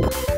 you